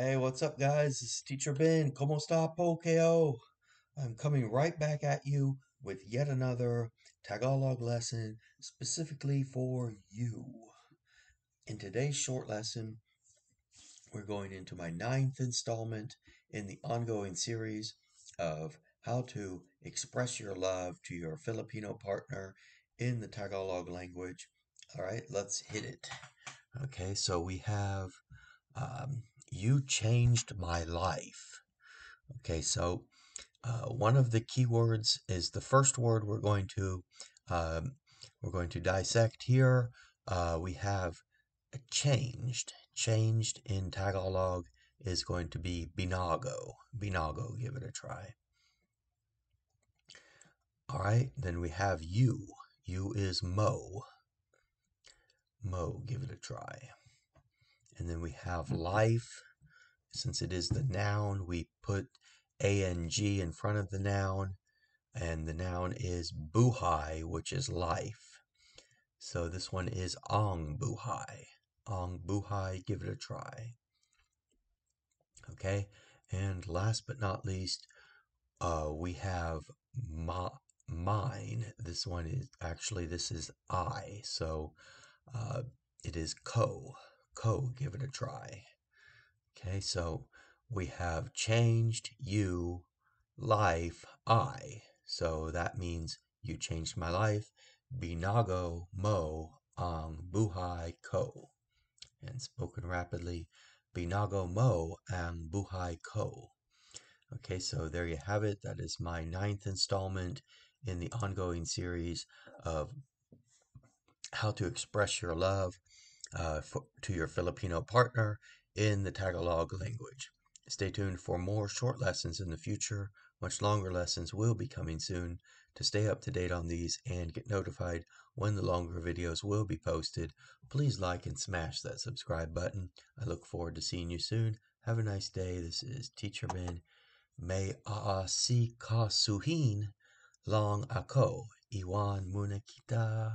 Hey, what's up, guys? This is Teacher Ben. ¿Cómo está, Pokeo? I'm coming right back at you with yet another Tagalog lesson specifically for you. In today's short lesson, we're going into my ninth installment in the ongoing series of how to express your love to your Filipino partner in the Tagalog language. All right, let's hit it. Okay, so we have um, you changed my life. Okay, so uh, one of the keywords is the first word we're going to um, we're going to dissect here. Uh, we have changed. Changed in Tagalog is going to be binago. Binago, give it a try. All right, then we have you. You is mo. Mo, give it a try. Then we have life. Since it is the noun, we put ang in front of the noun. And the noun is buhay, which is life. So this one is ang buhay. Ang buhay, give it a try. Okay, and last but not least, uh, we have ma mine. This one is actually, this is I. So uh, it is ko ko, give it a try. Okay, so we have changed you, life, I. So that means you changed my life. Binago mo ang buhay ko. And spoken rapidly, binago mo ang buhay ko. Okay, so there you have it. That is my ninth installment in the ongoing series of how to express your love uh, for, to your Filipino partner in the Tagalog language. Stay tuned for more short lessons in the future. Much longer lessons will be coming soon. To stay up to date on these and get notified when the longer videos will be posted, please like and smash that subscribe button. I look forward to seeing you soon. Have a nice day. This is Teacher Ben. May ka suhin long ako. Iwan muna kita.